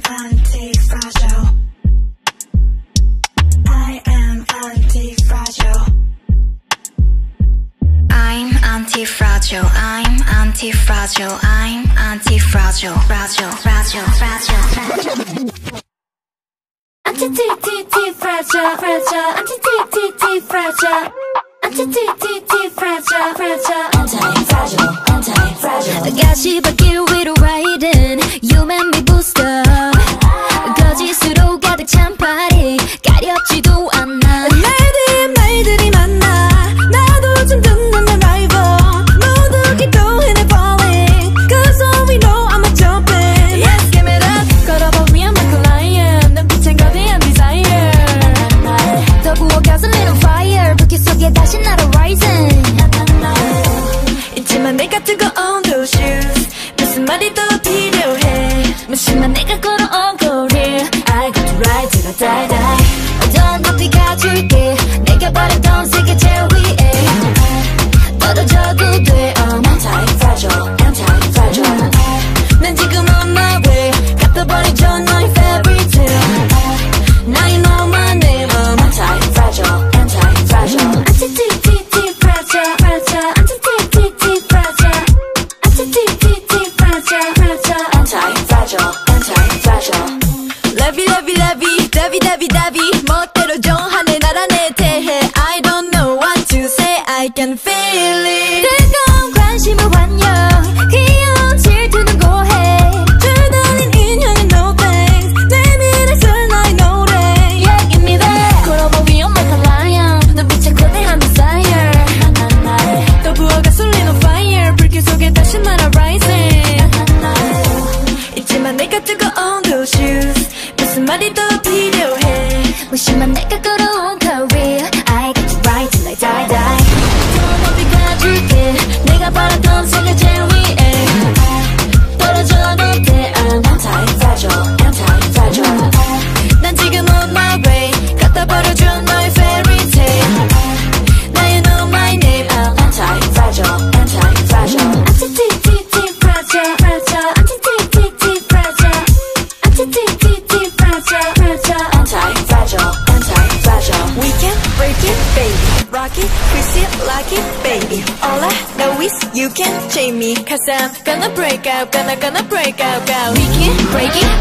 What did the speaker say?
anti-fragile. I am anti-fragile. I'm anti-fragile, I'm anti-fragile, I'm anti-fragile, fragile, fragile, fragile, fragile. Anti-T-T-T-fragile, fragile, anti-T-T-T-fragile. Anti-T-T-T-fragile, fragile, anti-fragile, anti-fragile. 가시밭길 위 있지만 내가 두고 on those shoes 무슨 말이 더 필요해 무심한 내가 걸어 부어가 쏠린 on fire 불길 속에 다시 날아 rising 무심한 내가 걸어온 career I got to ride till I die die 더 높이 가줄게 내가 바랐던 세계 제일 위에 떨어져도 돼 I'm anti-fragile anti-fragile 난 지금 on my way 갖다 버려준 너의 fairy tale Now you know my name I'm anti-fragile anti-fragile Anti-T-T-T fragile fragile Anti-T-T-T fragile Anti-T-T-T fragile fragile anti-fragile baby. All I know is you can chain me. Cause I'm gonna break out, gonna, gonna break out, out. We can break it,